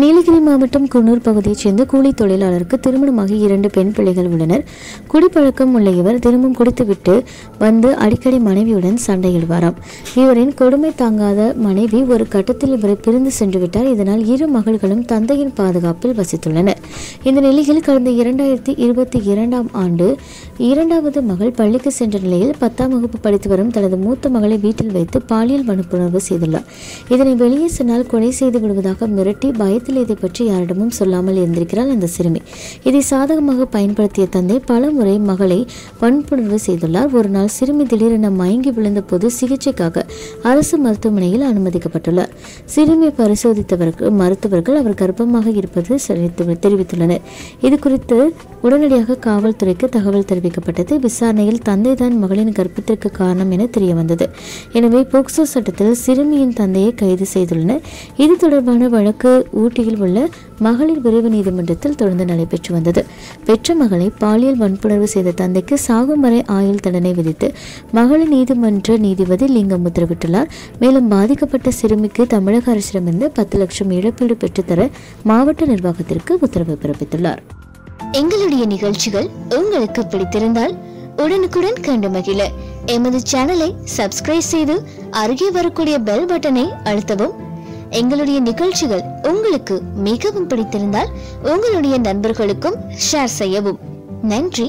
நீலகிரி மாவட்டம் குன்னூர் பகுதியைச் சேர்ந்த கூலி தொழிலாளருக்கு திருமணமாகி இரண்டு பெண் பிள்ளைகள் உள்ளனர். குடிப்பழக்கம் உள்ள இவர் திரும்பும் குடித்துவிட்டு வந்து அடிக்கடி மனைவியுடன் சண்டையிடுவாராம். இவரின் கொடுமை தாங்காத மனைவி ஒரு கட்டத்தில் இவரை பிரிந்து சென்று விட்டார் இதனால் இரு மகள்களும் தந்தையின் பாதுகாப்பில் வசித்துள்ளனர். இந்த நிலையில் கடந்த இரண்டாயிரத்தி இருபத்தி இரண்டாம் ஆண்டு இரண்டாவது மகள் பள்ளிக்கு சென்ற நிலையில் பத்தாம் வகுப்பு படித்து வரும் தனது மூத்த மகளை வீட்டில் வைத்து பாலியல் வன்புணர்வு செய்துள்ளார். இதனை வெளியே சென்றால் கொலை செய்து விடுவதாக மிரட்டி பயத்தில் இதை பற்றி யாரிடமும் சொல்லாமல் இருந்திருக்கிறாள் அந்த சிறுமி. இதை சாதகமாக பயன்படுத்திய தந்தை பல முறை மகளை வன்புணர்வு செய்துள்ளார். ஒரு நாள் சிறுமி திடீரென மயங்கி விழுந்தபோது சிகிச்சைக்காக அரசு மருத்துவமனையில் அனுமதிக்கப்பட்டுள்ளார். சிறுமி பரிசோதித்தவர்கள் மருத்துவர்கள் அவர் கர்ப்பமாக இருப்பது தெரிவித்துள்ளனர். இது குறித்து உடனடியாக காவல்துறைக்கு தகவல் தெரிவிக்கப்பட்டது. விசாரணையில் தந்தை தான் மகளின் கர்ப்பத்திற்கு காரணம் என தெரிய வந்தது எனவே போக்சோ சட்டத்தில் சிறுமியின் தந்தையை கைது செய்துள்ளனர். இது தொடர்பான வழக்கு ஊட்டியில் உள்ள மகளிர் விரைவு நீதிமன்றத்தில் தொடர்ந்து நடைபெற்று வந்தது. பெற்ற மகளை பாலியல் வன்புணர்வு செய்த தந்தைக்கு சாகும் வரை ஆயுள் தண்டனை விதித்து மகளிர் நீதிமன்ற நீதிபதி லிங்கம் உத்தரவிட்டுள்ளார். மேலும் பாதிக்கப்பட்ட சிறுமிக்கு தமிழக அரசிடமிருந்து பத்து லட்சம் இழப்பீடு பெற்றுத்தர மாவட்ட நிர்வாகத்திற்கு உத்தரவு பிறப்பித்துள்ளார். எங்களுடைய நிகழ்ச்சிகள் உங்களுக்கு பிடித்திருந்தால் உடனுக்குடன் கண்டு மகிழ. எமது சேனலை சப்ஸ்கிரைப் செய்து அருகே வரக்கூடிய பெல் பட்டனை அழுத்தவும் எங்களுடைய நிகழ்ச்சிகள் உங்களுக்கு மிகவும் பிடித்திருந்தால் உங்களுடைய நண்பர்களுக்கும் ஷேர் செய்யவும். நன்றி.